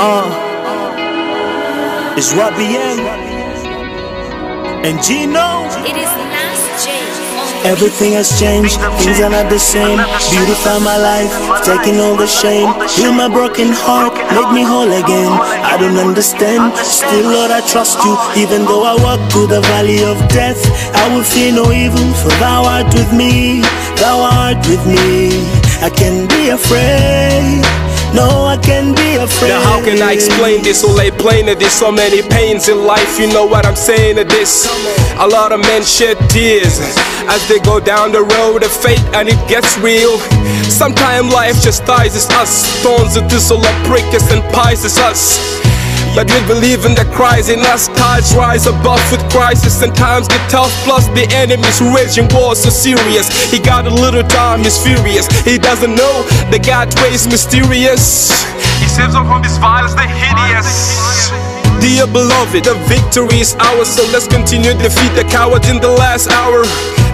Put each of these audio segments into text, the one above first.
Uh, it's Robbie M. And Jino. It is Nas J. Everything has changed, things are not the same. Beautify my life, taking all the shame. Heal my broken heart, make me whole again. I don't understand, still Lord I trust you. Even though I walk through the valley of death, I will fear no evil, for thou art with me. Thou art with me. I can be afraid. No, I can be afraid. Now how can I explain this or lay plain that there's so many pains in life? You know what I'm saying to this? A lot of men shed tears as they go down the road of fate and it gets real. Sometimes life just ties us, thorns and thistle up prick us and pies us. But we believe in the Christ in us, tides rise above with crisis and times get tough. Plus the enemies raging war so serious. He got a little time, he's furious. He doesn't know the God's ways mysterious. He saves them from this violence, the hideous. Dear beloved, the victory is ours, so let's continue to defeat the cowards in the last hour.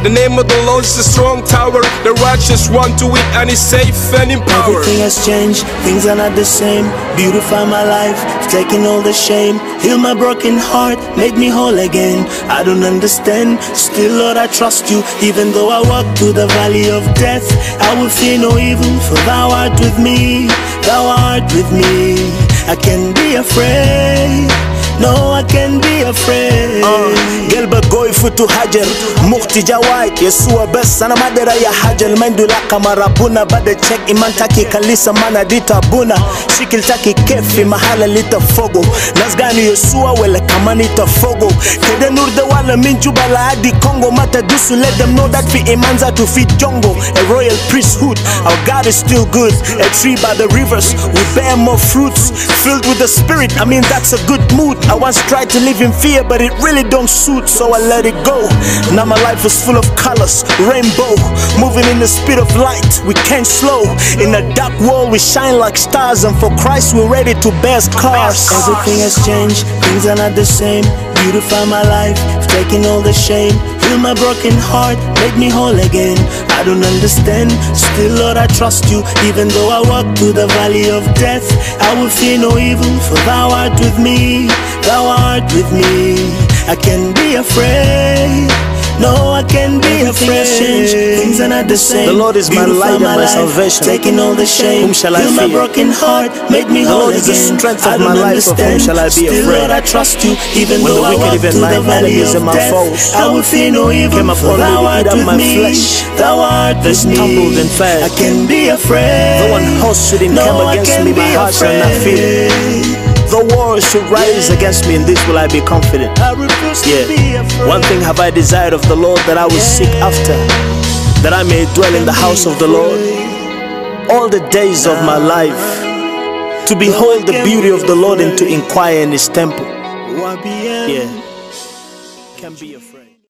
The name of the Lord is a strong tower. The righteous run to it and is safe and empowered. Everything has changed, things are not the same. Beautify my life, taking all the shame. Heal my broken heart, make me whole again. I don't understand, still Lord I trust you. Even though I walk through the valley of death, I will fear no evil, for thou art with me. Thou art with me. I can be afraid. No, I can be afraid. To Hajj, muktija wake yesuwa bes sana madara ya hajel mendula kama rabuna bade check iman taki kalisa mana dita buna shikil taki kefi mahala lita fogo nasgani yesuwa wele kama nita fogo kede nurde wala min la Adi kongo mata dusu let them know that fi imanza to fi jongo a royal priesthood our God is still good a tree by the rivers we bear more fruits filled with the spirit. I mean that's a good mood. I once tried to live in fear but it really don't suit so I let it go now my life is full of colors rainbow moving in the speed of light we can't slow in a dark world we shine like stars and for christ we're ready to bear scars Everything has changed, things are not the same. Beautify my life, taking all the shame. Heal my broken heart, make me whole again. I don't understand, still Lord I trust you. Even though I walk through the valley of death, I will fear no evil, for thou art with me. Thou art with me. I can't be afraid. No, I can't be afraid. Things are not the same. The Lord is my light and my life, salvation. Taking all the shame. Whom shall I Heal my fear? broken heart, make me The whole Lord is the again. strength I of my life, of whom shall I be Still, afraid? Lord, I trust you, even When though the I wicked, walk even my enemies and my foes I will fear no evil, came upon me thou to art with my me. flesh. Thou art with me. stumbled and fell. I can't be afraid. Though an host shouldn't no, come I against me, my heart shall not fear. The war should rise against me, in this will I be confident. I refuse to Yeah. be. One thing have I desired of the Lord that I will seek after, that I may dwell in the house of the Lord all the days of my life, to behold the beauty of the Lord and to inquire in his temple. Yeah. Can be.